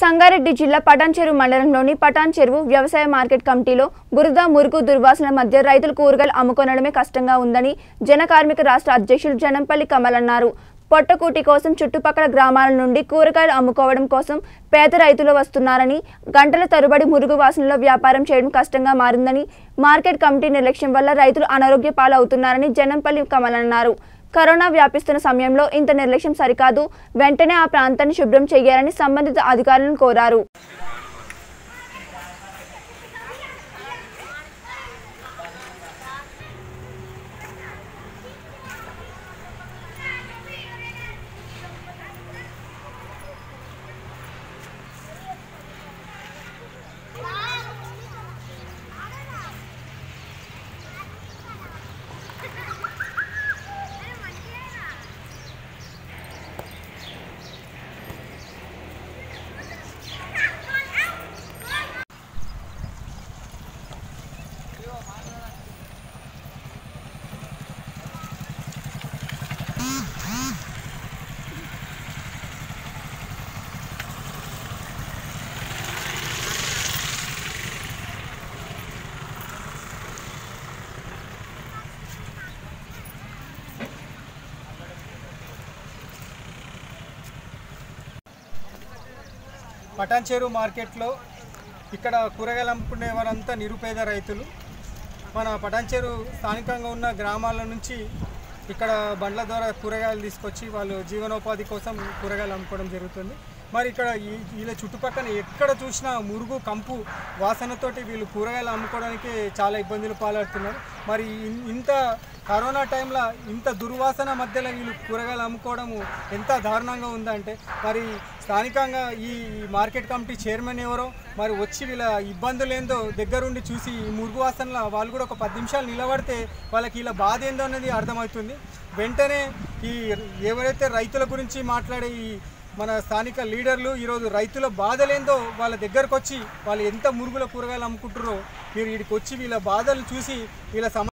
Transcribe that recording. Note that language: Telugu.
సంగారెడ్డి జిల్లా పటాన్చెరు మండలంలోని పటాన్ చెరువు వ్యవసాయ మార్కెట్ కమిటీలో బురద మురుగు దుర్వాసన మధ్య రైతులు కూరగాయలు అమ్ముకొనడమే కష్టంగా ఉందని జన కార్మిక రాష్ట్ర అధ్యక్షులు జనంపల్లి కమల్ అన్నారు. పొట్టకూటి కోసం చుట్టుపక్కల గ్రామాల నుండి కూరగాయలు అమ్ముకోవడం కోసం పేద రైతులు వస్తున్నారని గంటల తరబడి మురుగు వాసనలో వ్యాపారం చేయడం కష్టంగా మారిందని మార్కెట్ కమిటీ నిర్లక్ష్యం వల్ల రైతులు అనారోగ్య పాలవుతున్నారని జనంపల్లి కమల్ అన్నారు. కరోనా వ్యాపిస్తున్న సమయంలో ఇంత నిర్లక్ష్యం సరికాదు. వెంటనే ఆ ప్రాంతాన్ని శుభ్రం చేయాలని సంబంధిత అధికారులను కోరారు. పటాన్చేరు మార్కెట్లో ఇక్కడ కూరగాయలు అమ్ముకునే వారంతా నిరుపేద రైతులు. మన పటాన్చేరు స్థానికంగా ఉన్న గ్రామాల నుంచి ఇక్కడ బండ్ల ద్వారా కూరగాయలు తీసుకొచ్చి వాళ్ళు జీవనోపాధి కోసం కూరగాయలు అమ్ముకోవడం జరుగుతుంది. మరి ఇక్కడ వీళ్ళ చుట్టుపక్కల ఎక్కడ చూసినా మురుగు కంపు వాసనతోటి వీళ్ళు కూరగాయలు అమ్ముకోవడానికి చాలా ఇబ్బందులు పాలవుతున్నారు. మరి ఇంత కరోనా టైంలో ఇంత దుర్వాసన మధ్యలో వీళ్ళు కూరగాయలు అమ్ముకోవడము ఎంత దారుణంగా ఉందంటే మరి స్థానికంగా ఈ మార్కెట్ కమిటీ చైర్మన్ ఎవరో మరి వచ్చి వీళ్ళ ఇబ్బందులు ఏందో దగ్గరుండి చూసి ఈ మురుగు వాసనలో వాళ్ళు కూడా ఒక పది నిమిషాలు నిలబడితే వాళ్ళకి ఇలా బాధ ఏందో అనేది అర్థమవుతుంది. వెంటనే ఈ ఎవరైతే రైతుల గురించి మాట్లాడే ఈ మన స్థానిక లీడర్లు ఈరోజు రైతుల బాధలేందో వాళ్ళ దగ్గరకు వచ్చి వాళ్ళు ఎంత మురుగుల కూరగాయలు అమ్ముకుంటారో మీరు వీడికి వచ్చి వీళ్ళ బాధలు చూసి వీళ్ళ సమ